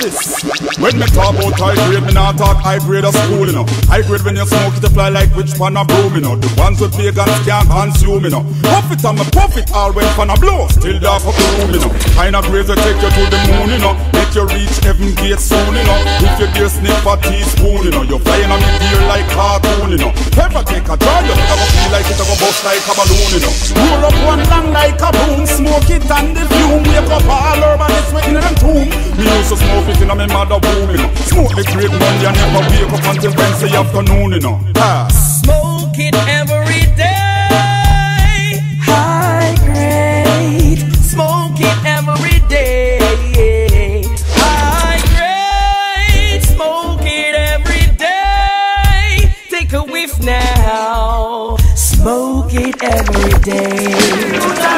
this. When me talk about high grade, me not talk high grade of school, you know. High grade when you smoke it, you fly like witch pan a broom, you know. The ones with pagans can't consume, you know. Puff it and me puff it all when pan a blow. Still dark up the room, you know. Kind of grades that take you to the moon, you know. Make you reach heaven gate soon, you know. If you dare sniff a teaspoon, you know. You're flying on me deal like cartoon, you know. Ever take a draw, you never feel like it, ever bust like a balloon, you know. Roll up one long like a boom, smoke it and the fume. Wake up all Me smoke it in mother womb, you know. Smoke the great never wake up until Wednesday afternoon, you know. Ah. Smoke it every day. High grade. Smoke it every day. High grade. Smoke it every day. Take a whiff now. Smoke it every day.